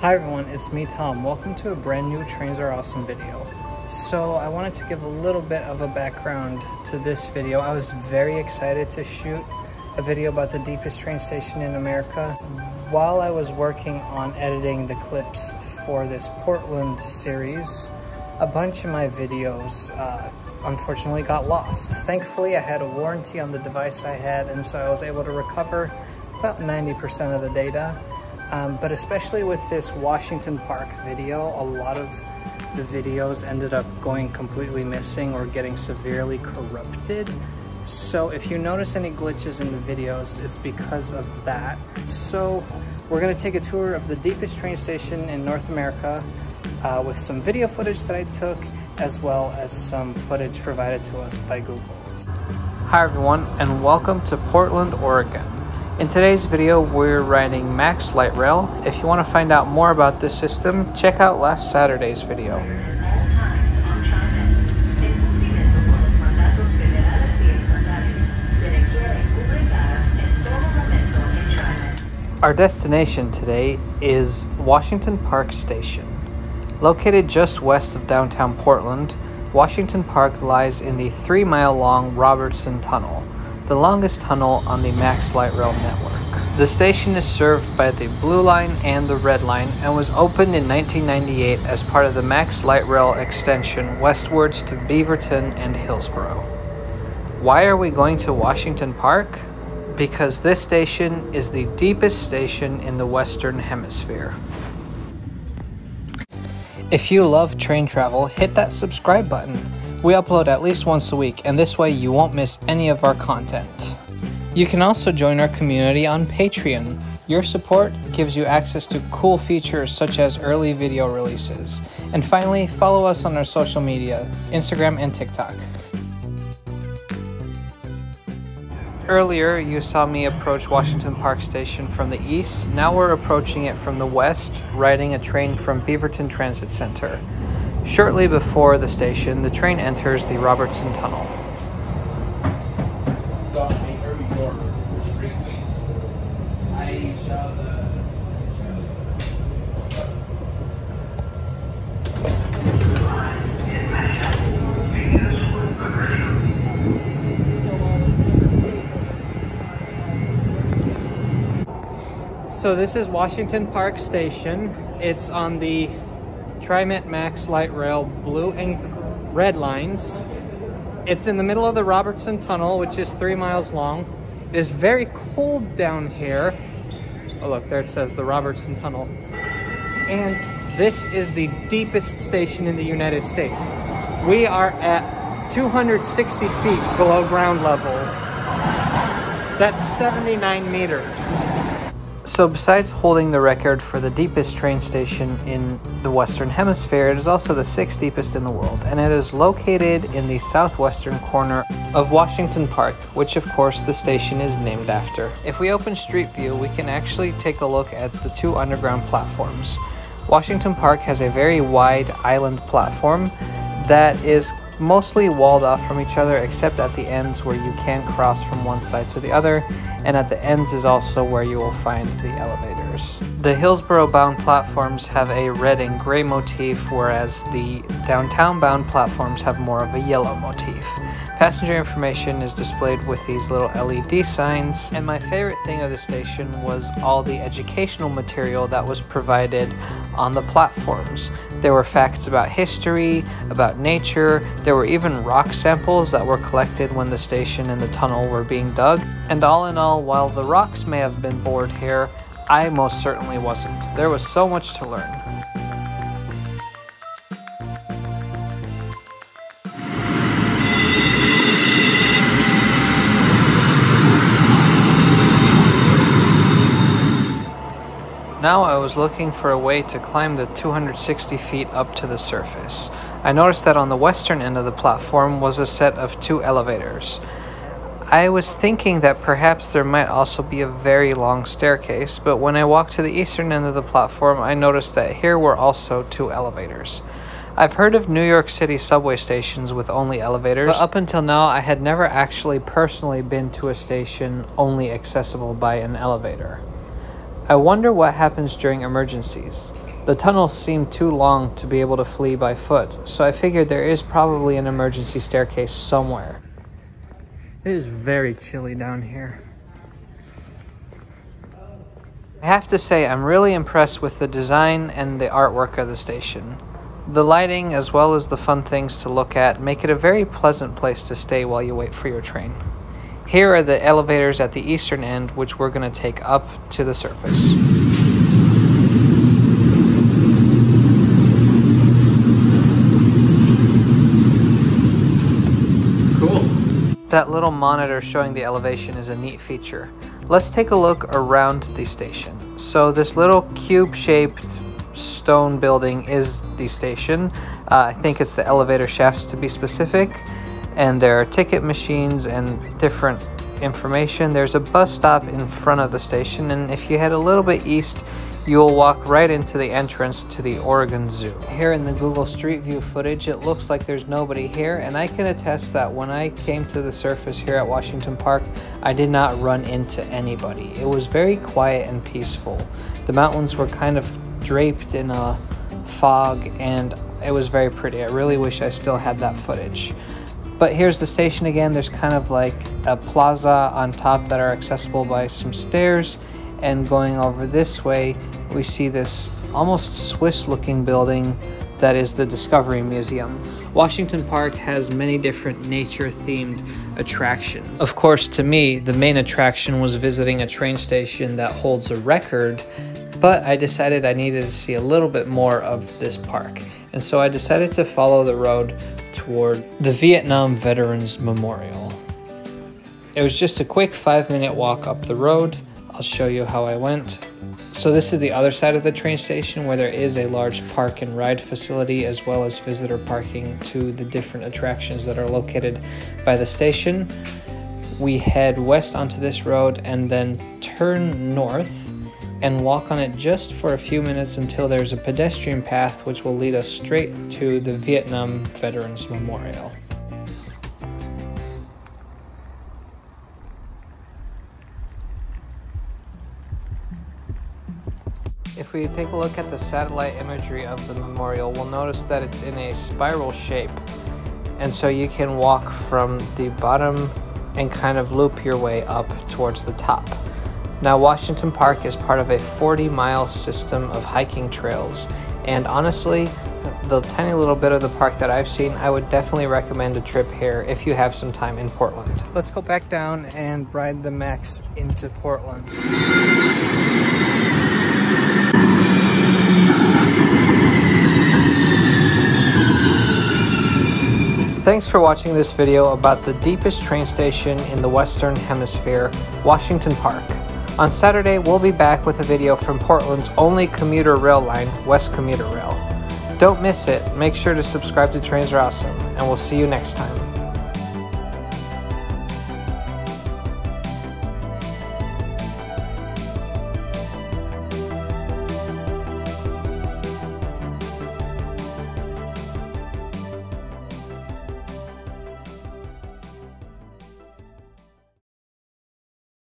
Hi everyone, it's me Thom. Welcome to a brand new Trains Are Awesome video. So I wanted to give a little bit of a background to this video. I was very excited to shoot a video about the deepest train station in America. While I was working on editing the clips for this Portland series, a bunch of my videos uh, unfortunately got lost. Thankfully I had a warranty on the device I had and so I was able to recover about 90% of the data um, but especially with this Washington Park video, a lot of the videos ended up going completely missing or getting severely corrupted. So if you notice any glitches in the videos, it's because of that. So we're gonna take a tour of the deepest train station in North America uh, with some video footage that I took, as well as some footage provided to us by Google. Hi everyone, and welcome to Portland, Oregon. In today's video, we're riding Max Light Rail. If you want to find out more about this system, check out last Saturday's video. Our destination today is Washington Park Station. Located just west of downtown Portland, Washington Park lies in the three mile long Robertson Tunnel the longest tunnel on the Max Light Rail network. The station is served by the Blue Line and the Red Line and was opened in 1998 as part of the Max Light Rail extension westwards to Beaverton and Hillsboro. Why are we going to Washington Park? Because this station is the deepest station in the Western Hemisphere. If you love train travel, hit that subscribe button we upload at least once a week, and this way you won't miss any of our content. You can also join our community on Patreon. Your support gives you access to cool features such as early video releases. And finally, follow us on our social media, Instagram and TikTok. Earlier, you saw me approach Washington Park Station from the east. Now we're approaching it from the west, riding a train from Beaverton Transit Center. Shortly before the station, the train enters the Robertson Tunnel. So this is Washington Park Station. It's on the TriMet Max Light Rail blue and red lines. It's in the middle of the Robertson Tunnel, which is three miles long. It is very cold down here. Oh look, there it says the Robertson Tunnel. And this is the deepest station in the United States. We are at 260 feet below ground level. That's 79 meters. So besides holding the record for the deepest train station in the Western Hemisphere, it is also the sixth deepest in the world, and it is located in the southwestern corner of Washington Park, which of course the station is named after. If we open Street View, we can actually take a look at the two underground platforms. Washington Park has a very wide island platform that is mostly walled off from each other except at the ends where you can cross from one side to the other and at the ends is also where you will find the elevators. The Hillsboro bound platforms have a red and gray motif whereas the downtown bound platforms have more of a yellow motif. Passenger information is displayed with these little LED signs, and my favorite thing of the station was all the educational material that was provided on the platforms. There were facts about history, about nature, there were even rock samples that were collected when the station and the tunnel were being dug. And all in all, while the rocks may have been bored here, I most certainly wasn't. There was so much to learn. Now I was looking for a way to climb the 260 feet up to the surface. I noticed that on the western end of the platform was a set of two elevators. I was thinking that perhaps there might also be a very long staircase, but when I walked to the eastern end of the platform, I noticed that here were also two elevators. I've heard of New York City subway stations with only elevators, but up until now I had never actually personally been to a station only accessible by an elevator. I wonder what happens during emergencies. The tunnels seem too long to be able to flee by foot, so I figured there is probably an emergency staircase somewhere. It is very chilly down here. I have to say, I'm really impressed with the design and the artwork of the station. The lighting, as well as the fun things to look at, make it a very pleasant place to stay while you wait for your train. Here are the elevators at the eastern end, which we're going to take up to the surface. Cool. That little monitor showing the elevation is a neat feature. Let's take a look around the station. So this little cube-shaped stone building is the station. Uh, I think it's the elevator shafts to be specific and there are ticket machines and different information. There's a bus stop in front of the station, and if you head a little bit east, you will walk right into the entrance to the Oregon Zoo. Here in the Google Street View footage, it looks like there's nobody here, and I can attest that when I came to the surface here at Washington Park, I did not run into anybody. It was very quiet and peaceful. The mountains were kind of draped in a fog, and it was very pretty. I really wish I still had that footage. But here's the station again. There's kind of like a plaza on top that are accessible by some stairs. And going over this way, we see this almost Swiss looking building that is the Discovery Museum. Washington Park has many different nature themed attractions. Of course, to me, the main attraction was visiting a train station that holds a record, but I decided I needed to see a little bit more of this park. And so I decided to follow the road toward the Vietnam Veterans Memorial. It was just a quick five minute walk up the road. I'll show you how I went. So this is the other side of the train station where there is a large park and ride facility as well as visitor parking to the different attractions that are located by the station. We head west onto this road and then turn north and walk on it just for a few minutes until there's a pedestrian path which will lead us straight to the Vietnam Veterans Memorial. If we take a look at the satellite imagery of the memorial, we'll notice that it's in a spiral shape. And so you can walk from the bottom and kind of loop your way up towards the top. Now, Washington Park is part of a 40 mile system of hiking trails, and honestly, the tiny little bit of the park that I've seen, I would definitely recommend a trip here if you have some time in Portland. Let's go back down and ride the Max into Portland. Thanks for watching this video about the deepest train station in the Western Hemisphere, Washington Park. On Saturday, we'll be back with a video from Portland's only commuter rail line, WES Commuter Rail. Don't miss it, make sure to subscribe to Trains Are Awesome, and we'll see you next time.